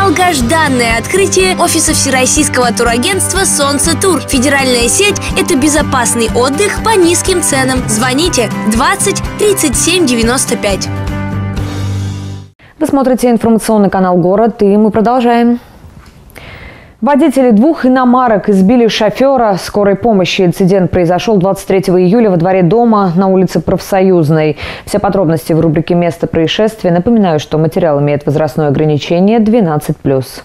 долгожданное открытие офиса Всероссийского турагентства «Солнце Тур». Федеральная сеть – это безопасный отдых по низким ценам. Звоните 20 37 95. Вы смотрите информационный канал «Город» и мы продолжаем. Водители двух иномарок избили шофера скорой помощи. Инцидент произошел 23 июля во дворе дома на улице Профсоюзной. Все подробности в рубрике «Место происшествия». Напоминаю, что материал имеет возрастное ограничение 12+.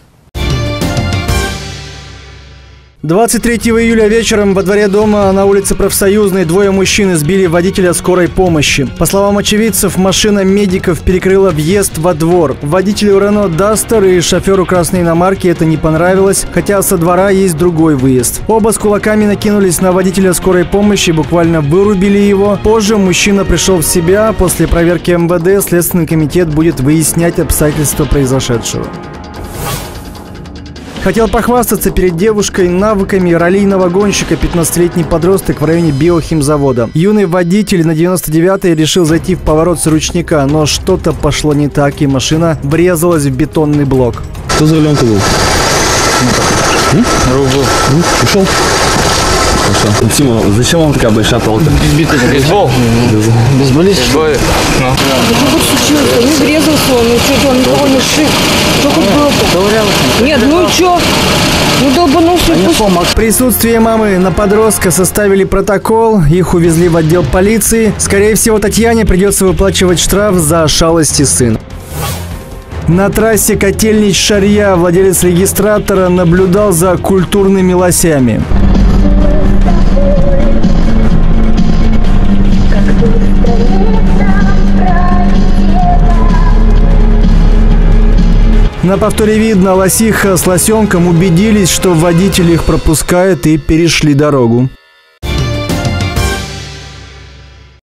23 июля вечером во дворе дома на улице Профсоюзной двое мужчин избили водителя скорой помощи. По словам очевидцев, машина медиков перекрыла въезд во двор. Водителю Рено Дастер и шоферу красной иномарки это не понравилось, хотя со двора есть другой выезд. Оба с кулаками накинулись на водителя скорой помощи, буквально вырубили его. Позже мужчина пришел в себя. После проверки МВД Следственный комитет будет выяснять обстоятельства произошедшего. Хотел похвастаться перед девушкой навыками раллийного гонщика 15-летний подросток в районе биохимзавода. Юный водитель на 99-й решил зайти в поворот с ручника, но что-то пошло не так, и машина врезалась в бетонный блок. Кто за рулем был? Рук был. Ушел? Хорошо. Тима, зачем вам такая большая палка? Битый бейсбол. Бейсболист? Бой. Ну. Ну он никого не шиб. Что было-то? Нет, ну и что? Ну, долбанулся. В присутствии мамы на подростка составили протокол, их увезли в отдел полиции. Скорее всего, Татьяне придется выплачивать штраф за шалости сына. На трассе Котельнич-Шарья владелец регистратора наблюдал за культурными лосями. На повторе видно, лосиха с лосенком убедились, что водитель их пропускает и перешли дорогу.